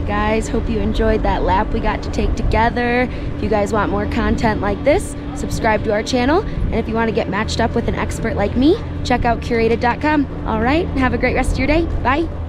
guys. Hope you enjoyed that lap we got to take together. If you guys want more content like this, subscribe to our channel. And if you want to get matched up with an expert like me, check out curated.com. All right, have a great rest of your day. Bye.